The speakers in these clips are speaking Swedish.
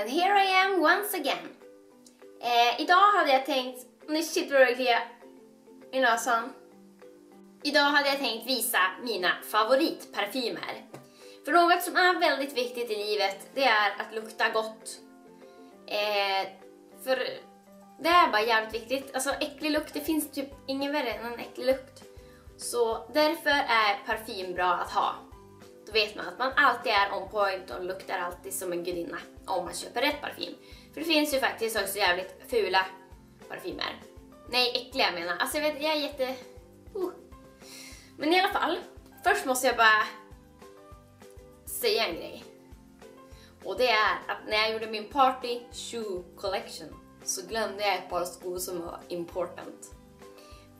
And here I am once again. Eh, idag hade jag tänkt, nu sitter du verkligen i näsan. Idag hade jag tänkt visa mina favoritparfymer. För något som är väldigt viktigt i livet, det är att lukta gott. Eh, för det är bara jävligt viktigt. Alltså äcklig lukt, det finns typ ingen värre än en äcklig lukt. Så därför är parfym bra att ha. Då vet man att man alltid är on point och luktar alltid som en gudinna om man köper rätt parfym. För det finns ju faktiskt också jävligt fula parfymer. Nej, äckliga jag menar. Alltså jag vet, jag är jätte... Uh. Men i alla fall, först måste jag bara säga en grej. Och det är att när jag gjorde min party shoe collection så glömde jag ett par skor som var important.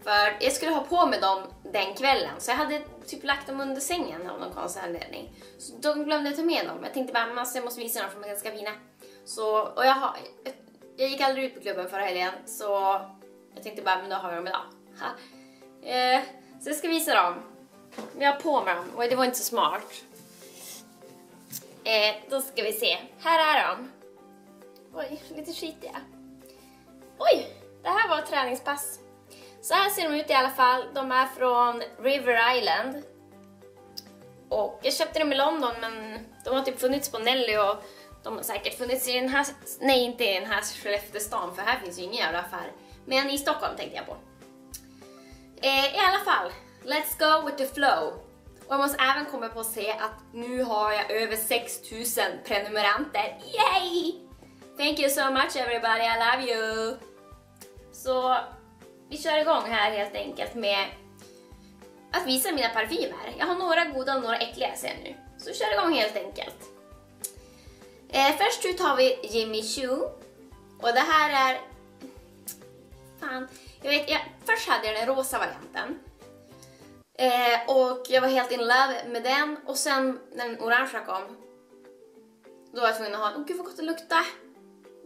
För jag skulle ha på mig dem den kvällen, så jag hade typ lagt dem under sängen av någon konstig anledning. Så då glömde jag ta med dem. Jag tänkte bara, att jag måste visa dem för de är ganska fina. Så, och jag, har, jag gick aldrig ut på klubben förra helgen, så jag tänkte bara, men då har jag dem idag. Eh, så jag ska visa dem. Jag har på mig dem, och det var inte så smart. Eh, då ska vi se. Här är de. Oj, lite skitiga. Oj, det här var ett träningspass. Så här ser de ut i alla fall. De är från River Island. Och jag köpte dem i London men de har typ funnits på Nelly och de har säkert funnits i den här, nej inte i den här Skellefteåstan för här finns ju ingen jävla affär. Men i Stockholm tänkte jag på. Eh, I alla fall, let's go with the flow. Och jag måste även komma på att se att nu har jag över 6000 prenumeranter. Yay! Thank you so much everybody, I love you! Så vi kör igång här helt enkelt med att visa mina parfymer. Jag har några goda och några äckliga ser nu. Så vi kör igång helt enkelt. Eh, först ut har vi Jimmy Choo. Och det här är... Fan. Jag vet, jag, först hade jag den rosa varianten. Eh, och jag var helt in love med den. Och sen när den orangea kom. Då var jag tvungen att ha den. Åh gud vad gott det luktar.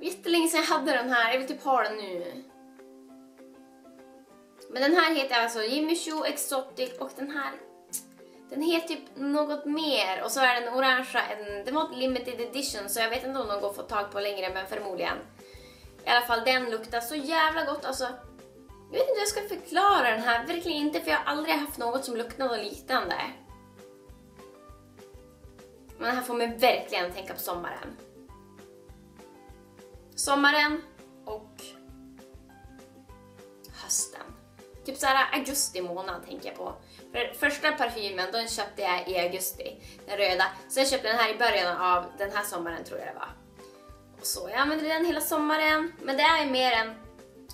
Jättelänge sedan jag hade den här. Jag vill typ ha den nu. Men den här heter alltså Jimmy Choo Exotic och den här den heter typ något mer och så är den orangea, en, Det var limited edition så jag vet inte om de går att få tag på längre men förmodligen. I alla fall den luktar så jävla gott alltså. Jag vet inte hur jag ska förklara den här, verkligen inte för jag har aldrig haft något som luktar något liknande. Men den här får mig verkligen tänka på sommaren. Sommaren och hösten. Typ såhär augusti månad tänker jag på. För första parfymen, den köpte jag i augusti. Den röda. Sen köpte jag den här i början av den här sommaren tror jag det var. Och så, jag använde den hela sommaren. Men det är mer en,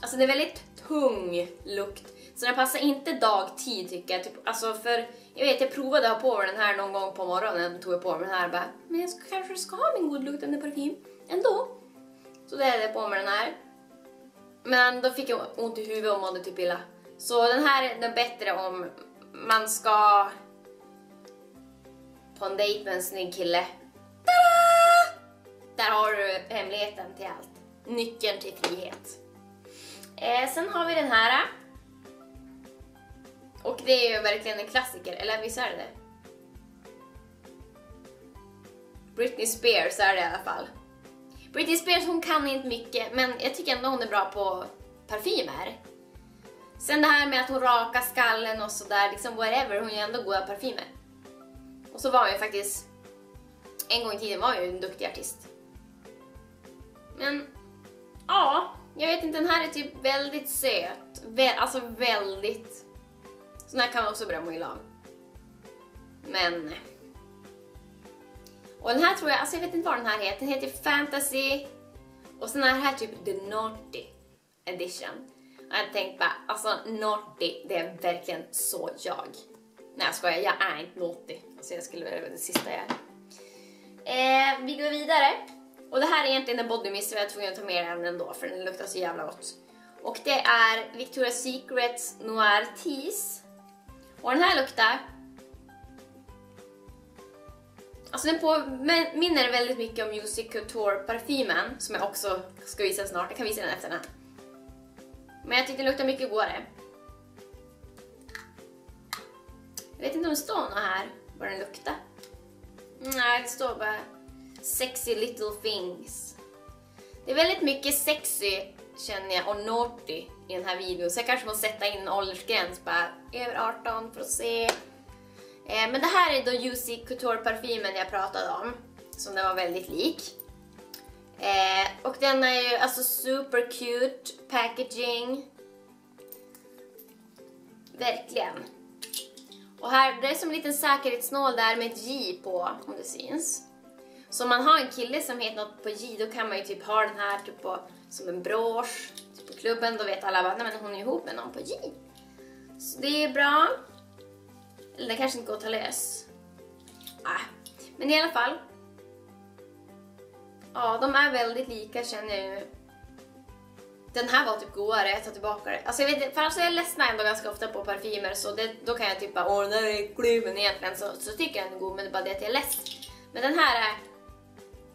alltså det är väldigt tung lukt. Så den passar inte dagtid tycker jag. Typ, alltså för, jag vet jag provade att ha på mig den här någon gång på morgonen. Tog jag på mig den här och bara, men jag ska, kanske ska ha min godluktande parfym ändå. Så då hade jag på mig den här. Men då fick jag ont i huvudet och mådde typ illa. Så den här är den bättre om man ska på en dejt med en snygg kille. Tada! Där har du hemligheten till allt. Nyckeln till frihet. Eh, sen har vi den här. Och det är ju verkligen en klassiker, eller visst är det det? Britney Spears är det i alla fall. Britney Spears hon kan inte mycket men jag tycker ändå hon är bra på parfymer. Sen det här med att hon rakar skallen och sådär, liksom whatever, hon gör ändå goda parfymer. Och så var hon ju faktiskt, en gång i tiden var hon ju en duktig artist. Men, ja, jag vet inte, den här är typ väldigt söt. Vä alltså väldigt. Sån här kan man också börja må illa av. Men... Och den här tror jag, alltså jag vet inte vad den här heter, den heter Fantasy och sen är det här typ The Naughty Edition. Jag tänkte bara, alltså naughty, det är verkligen så jag. Nej jag skojar, jag är inte naughty. Alltså jag skulle vara det sista jag är. Eh, vi går vidare. Och det här är egentligen en body mist, jag var tvungen att ta med den ändå för den luktar så jävla gott. Och det är Victoria's Secrets Noir Tease. Och den här luktar... Alltså den påminner väldigt mycket om Music Couture-parfymen som jag också ska visa snart. Jag kan visa den efter den här. Men jag tyckte det luktade mycket godare. Jag vet inte om det står något här vad den luktar. Nej, det står bara Sexy little things. Det är väldigt mycket sexy känner jag och naughty i den här videon. Så jag kanske måste sätta in en åldersgräns bara över 18 för att se. Eh, men det här är då Juicy Couture-parfymen jag pratade om. Som den var väldigt lik. Eh, och den är ju alltså super cute packaging. Verkligen. Och här, det är som en liten säkerhetsnål där med ett J på, om det syns. Så om man har en kille som heter något på J, då kan man ju typ ha den här typ på, som en brosch. Typ på klubben, då vet alla bara, nej men hon är ihop med någon på J. Så det är bra. Eller det kanske inte går att ta lös. Ah. Men i alla fall. Ja, de är väldigt lika känner jag ju. Den här var typ godare, jag tar tillbaka det. Alltså jag vet för alltså jag ledsnar ändå ganska ofta på parfymer så det, då kan jag typ bara åh den där är äcklig men egentligen så, så tycker jag den är god men det är bara det att jag är less. Men den här är,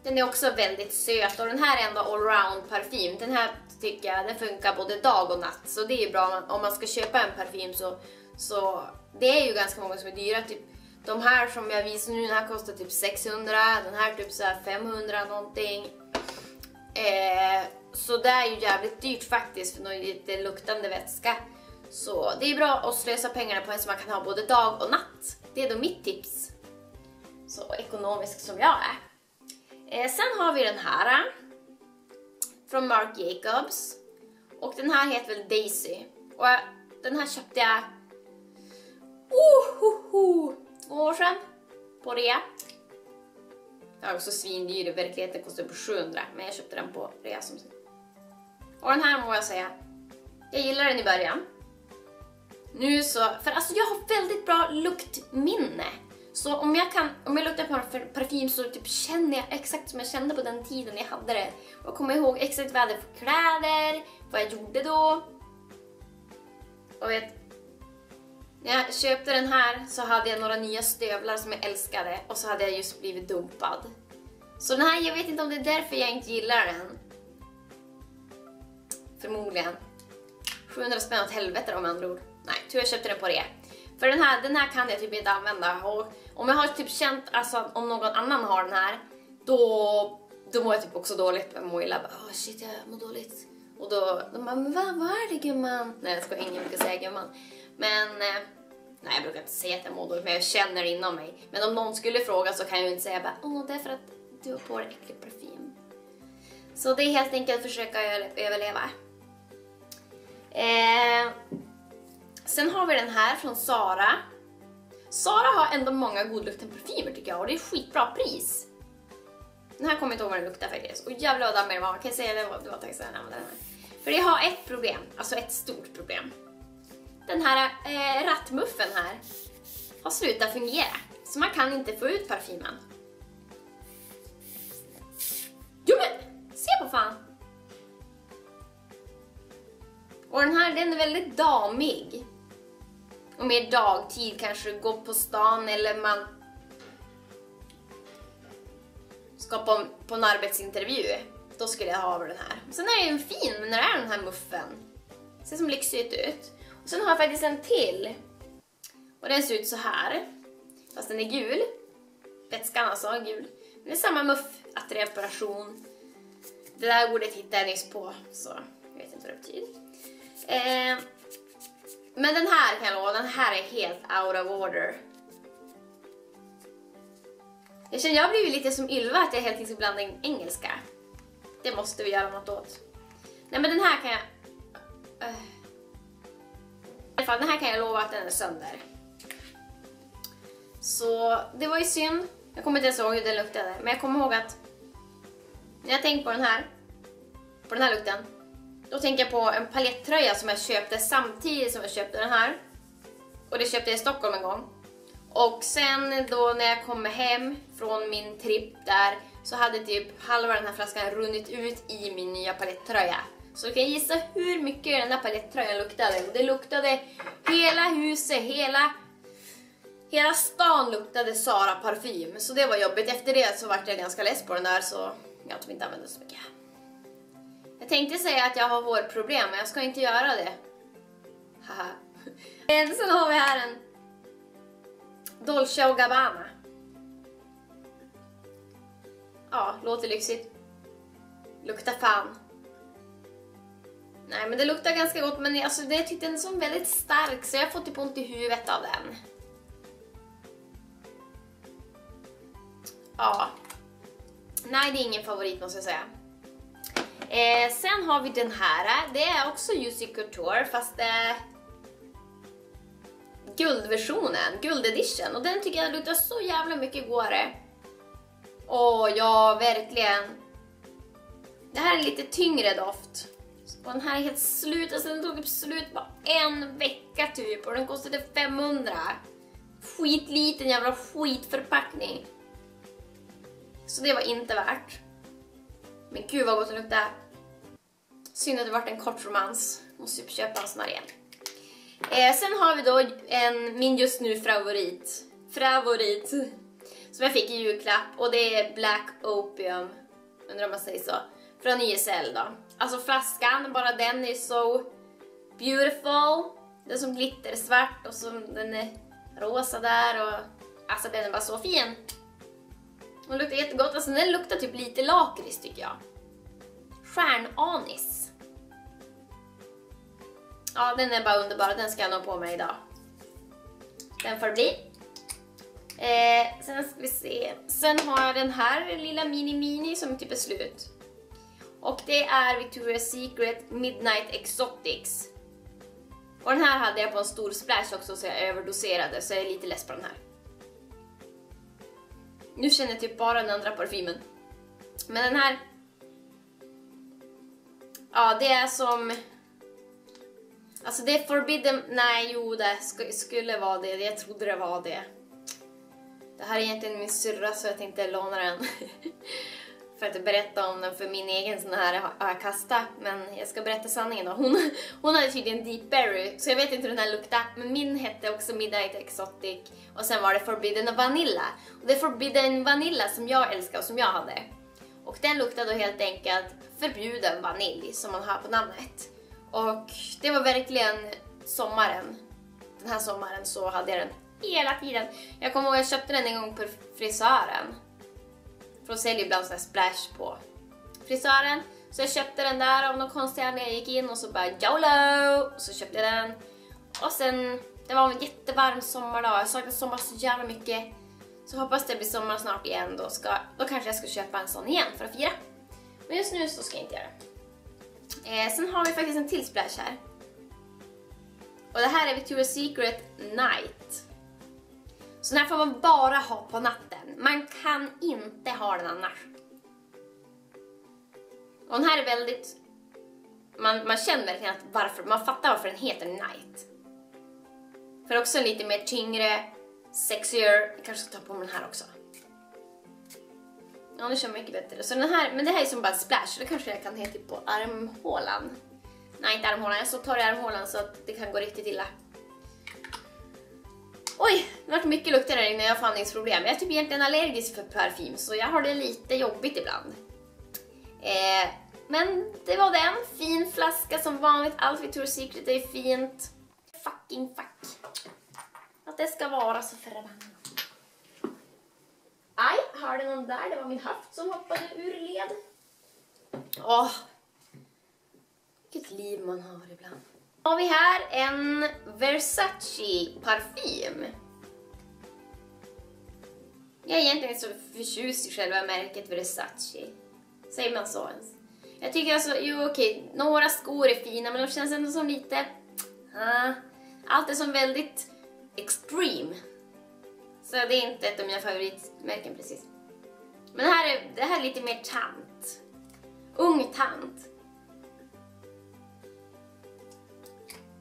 den är också väldigt söt och den här är ändå allround parfym. Den här tycker jag den funkar både dag och natt så det är bra om man ska köpa en parfym så, så det är ju ganska många som är dyra. Typ, de här som jag visar nu, den här kostar typ 600, den här typ så 500 någonting. Eh, så det är ju jävligt dyrt faktiskt för någon lite luktande vätska. Så det är bra att slösa pengarna på en som man kan ha både dag och natt. Det är då mitt tips. Så ekonomisk som jag är. Eh, sen har vi den här. Eh, från Marc Jacobs. Och den här heter väl Daisy. Och eh, den här köpte jag Ohoho! Två år sedan på rea. Den är också svindyr i verkligheten, kostar på 700 men jag köpte den på rea som sagt. Och den här må jag säga, jag gillar den i början. Nu så, för alltså jag har väldigt bra luktminne. Så om jag, kan, om jag luktar på en parfym så typ känner jag exakt som jag kände på den tiden jag hade det. Och kommer ihåg exakt vad jag hade för kläder, vad jag gjorde då. Och vet, när jag köpte den här så hade jag några nya stövlar som jag älskade och så hade jag just blivit dumpad. Så den här, jag vet inte om det är därför jag inte gillar den. Förmodligen. 700 spänn åt helvete om andra ord. Nej, tur jag köpte den på det. För den här, den här kan jag typ inte använda och om jag har typ känt alltså om någon annan har den här då, då mår jag typ också dåligt. Jag mår illa, åh oh, shit jag mår dåligt. Och då, de bara, men vad, vad är det gumman? Nej jag ska ingen brukar säga gumman. Men, eh, nej jag brukar inte säga att jag mår dåligt men jag känner inom mig. Men om någon skulle fråga så kan jag ju inte säga bara, åh det är för att du har på dig äcklig parfym. Så det är helt enkelt att försöka överleva. Eh, sen har vi den här från Sara. Sara har ändå många godluktande parfymer tycker jag och det är skitbra pris. Den här kommer jag inte ihåg vad den luktar faktiskt. Och jävlar vad dammig den var. Kan jag säga det? Det var tack den här. För det har ett problem, alltså ett stort problem. Den här eh, rattmuffen här har slutat fungera. Så man kan inte få ut parfymen. Jo men, se på fan! Och den här den är väldigt damig. Och mer dagtid, kanske gå på stan eller man ska på, på en arbetsintervju. Då skulle jag ha den här. Sen är den fin, men när är den här muffen? Ser som lyxigt ut. Sen har jag faktiskt en till. Och den ser ut så här. Fast den är gul. Vätskan alltså, gul. Men det är samma muff, attreparation. Det där ordet hittade jag nyss på, så jag vet inte vad det betyder. Eh, men den här kan jag lova, den här är helt out of order. Jag känner jag har blivit lite som Ylva att jag helt enkelt ska blanda in engelska. Det måste vi göra något åt. Nej men den här kan jag... Uh. I alla fall, den här kan jag lova att den är sönder. Så det var ju synd. Jag kommer inte ens ihåg hur den luktade. Men jag kommer ihåg att när jag tänker på den här, på den här lukten, då tänker jag på en palettröja som jag köpte samtidigt som jag köpte den här. Och det köpte jag i Stockholm en gång. Och sen då när jag kom hem från min tripp där så hade typ halva den här flaskan runnit ut i min nya palettröja. Så du kan gissa hur mycket den där palettröjan luktade. Det luktade hela huset, hela, hela stan luktade Sara parfym. Så det var jobbigt. Efter det så vart jag ganska less på den där så jag tror inte använde så mycket. Jag tänkte säga att jag har hårproblem men jag ska inte göra det. Haha. Sen har vi här en Dolce Gabbana. Ja, låter lyxigt. Luktar fan. Nej men det luktar ganska gott men alltså, det, jag tyckte den är väldigt stark så jag får typ ont i huvudet av den. Ja. Nej det är ingen favorit måste jag säga. Eh, sen har vi den här, det är också Juicy Couture fast eh, guldversionen, guldedition och den tycker jag luktar så jävla mycket godare. Åh ja, verkligen. Det här är lite tyngre doft. Och den här är helt slut, alltså den tog typ slut på en vecka typ och den kostade 500. Skitliten jävla skitförpackning. Så det var inte värt. Men gud vad gott det luktade. Synd att det vart en kort romans. Måste ju köpa en sån här igen. Eh, sen har vi då en, min just nu favorit. Favorit. Som jag fick i julklapp och det är Black Opium. Undrar om man säger så. Från YSL då. Alltså flaskan, bara den är så beautiful. Den som glitter svart och så den är rosa där och alltså den är bara så fin. Den luktar jättegott, alltså den luktar typ lite lakrits tycker jag. Stjärnanis. Ja, den är bara underbar, den ska jag nog på mig idag. Den får det bli. Eh, sen ska vi se. Sen har jag den här lilla mini mini som typ är slut. Och det är Victoria's Secret Midnight Exotics. Och den här hade jag på en stor splash också så jag överdoserade så jag är lite less på den här. Nu känner jag typ bara den andra parfymen. Men den här... Ja, det är som... Alltså det är forbidden... Nej, jo det skulle vara det. Jag trodde det var det. Det här är egentligen min syrra så jag tänkte låna den. för att berätta om den för min egen sån här kasta. Men jag ska berätta sanningen då. Hon, hon hade tydligen Deep Berry, så jag vet inte hur den här luktar. Men min hette också Midnight Exotic och sen var det Forbidden Vanilla. Och det är Forbidden Vanilla som jag älskar och som jag hade. Och den luktade då helt enkelt förbjuden vanilj som man har på namnet. Och det var verkligen sommaren. Den här sommaren så hade jag den hela tiden. Jag kommer ihåg att jag köpte den en gång på frisören för de säljer ibland sån splash på frisören. Så jag köpte den där av någon konstig anledning. Jag gick in och så bara YOLO! Och så köpte jag den. Och sen, det var en jättevarm sommardag. Jag saknar sommar så jävla mycket. Så hoppas det blir sommar snart igen. Då, ska, då kanske jag ska köpa en sån igen för att fira. Men just nu så ska jag inte göra det. Eh, sen har vi faktiskt en till splash här. Och det här är Victoria's Secret Night. Så den här får man bara ha på natten. Man kan inte ha den annars. Och den här är väldigt... Man, man känner verkligen att varför, man fattar varför den heter Night. För också lite mer tyngre, sexier. Jag kanske ska ta på mig den här också. Ja, nu känner jag mycket bättre. Så den här, men det här är som bara en splash, det kanske jag kan ha typ på armhålan. Nej, inte armhålan, jag så tar i armhålan så att det kan gå riktigt illa. Oj, det vart mycket lukter här inne, jag har andningsproblem. Jag är typ egentligen allergisk för parfym så jag har det lite jobbigt ibland. Eh, men det var den. Fin flaska som vanligt. Allt Tour Secret är fint. Fucking fuck. Att det ska vara så förbannat. Aj, hörde någon där? Det var min höft som hoppade ur led. Åh, vilket liv man har ibland har vi här en Versace parfym. Jag är egentligen inte så förtjust i själva märket Versace. Säger man så ens? Jag tycker alltså, jo okej, några skor är fina men de känns ändå som lite... Uh, allt är som väldigt extreme. Så det är inte ett av mina favoritmärken precis. Men det här är, det här är lite mer tant. Ung tant.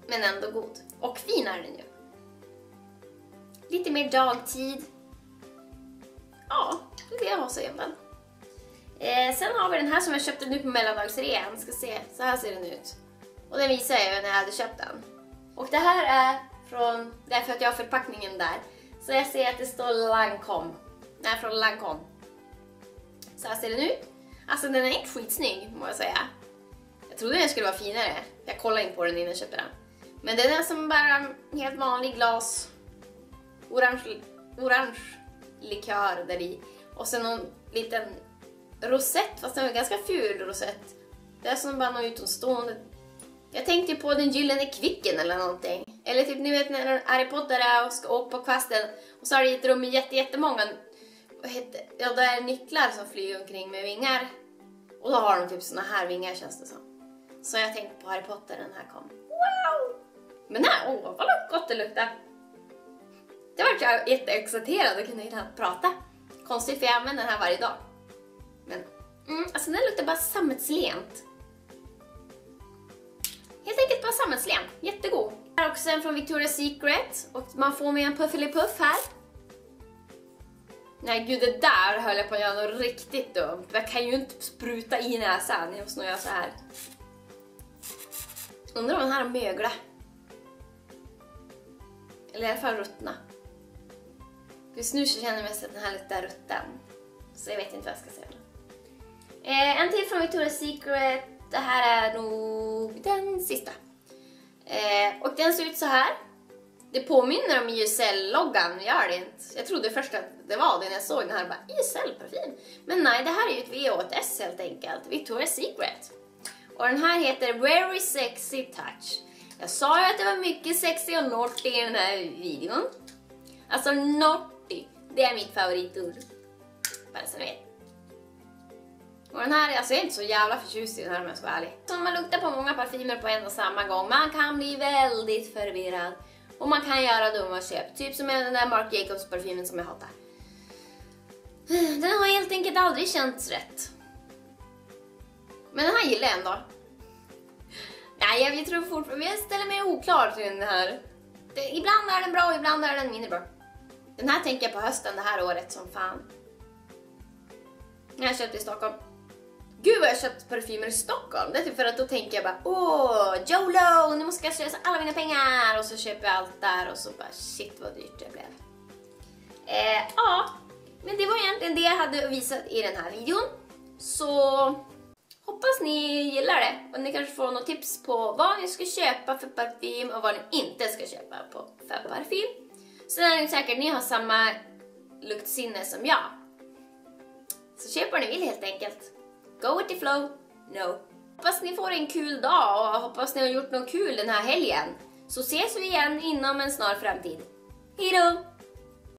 Men ändå god. Och fin är den ju. Lite mer dagtid. Ja, det är det jag har att säga om den. Eh, sen har vi den här som jag köpte nu på mellandagsrean. Ska se, så här ser den ut. Och den visar jag när jag hade köpt den. Och det här är från, det är för att jag har förpackningen där. Så jag ser att det står Lancome. Nej, från Lancome. Så här ser den ut. Alltså den är inte skitsnygg, må jag säga. Jag trodde den skulle vara finare. Jag kollade in på den innan jag köpte den. Men den är som bara helt vanlig glas orange, orange likör där i. Och sen någon liten rosett, fast den är ganska ful rosett. Det är som bara någon utomstående. Jag tänkte på den gyllene kvicken eller någonting. Eller typ ni vet när Harry Potter är och ska åka på kvasten och så har det ett rum med jätte, jättemånga vad heter, ja, det är nycklar som flyger omkring med vingar. Och då har de typ såna här vingar känns det som. Så jag tänkte på Harry Potter när den här kom. Wow! Men nej, åh vad gott det luktar. Det vart jag jätteexalterad och kunde knappt prata. Konstigt för jag använder den här varje dag. Men mm, alltså den luktar bara sammetslent. Helt enkelt bara sammetslent. Jättegod. Här är också en från Victoria's Secret och man får med en puffelipuff här. Nej gud, det där höll jag på att göra något riktigt dumt. Jag kan ju inte spruta i näsan. Jag måste nog göra så här. Undrar om den här har mögla. Eller i alla fall ruttna. Just nu så känner jag mest att den här luktar rutten. Så jag vet inte vad jag ska säga. Eh, en till från Victoria's Secret. Det här är nog den sista. Eh, och den ser ut så här. Det påminner om YSL-loggan, gör det inte? Jag trodde först att det var det när jag såg den här. Bara, YSL-parfym. Men nej, det här är ju ett V och ett S helt enkelt. Victoria's Secret. Och den här heter Very Sexy Touch. Jag sa ju att det var mycket sexy och naughty i den här videon. Alltså naughty, det är mitt favoritord. Bara så ni vet. Och den här, alltså jag är inte så jävla förtjust i den här om jag ska vara ärlig. Så man luktar på många parfymer på en och samma gång, man kan bli väldigt förvirrad. Och man kan göra dumma köp, typ som den där Marc Jacobs parfymen som jag hatar. Den har helt enkelt aldrig känts rätt. Men den här gillar jag ändå. Nej, jag tror fortfarande, jag ställer mig oklar till den här. Det, ibland är den bra och ibland är den mindre bra. Den här tänker jag på hösten det här året som fan. Jag har köpt i Stockholm. Gud vad jag köpt parfymer i Stockholm. Det är typ för att då tänker jag bara åh, Jolo, nu måste jag slösa alla mina pengar och så köper jag allt där och så bara shit vad dyrt det blev. Eh, ja, men det var egentligen det jag hade visat i den här videon. Så hoppas ni gillar det och ni kanske får några tips på vad ni ska köpa för parfym och vad ni inte ska köpa på för parfym. Sen är det säkert ni har samma luktsinne som jag. Så köp vad ni vill helt enkelt. Go with the flow. No. Hoppas ni får en kul dag och hoppas ni har gjort något kul den här helgen. Så ses vi igen inom en snar framtid. Hejdå!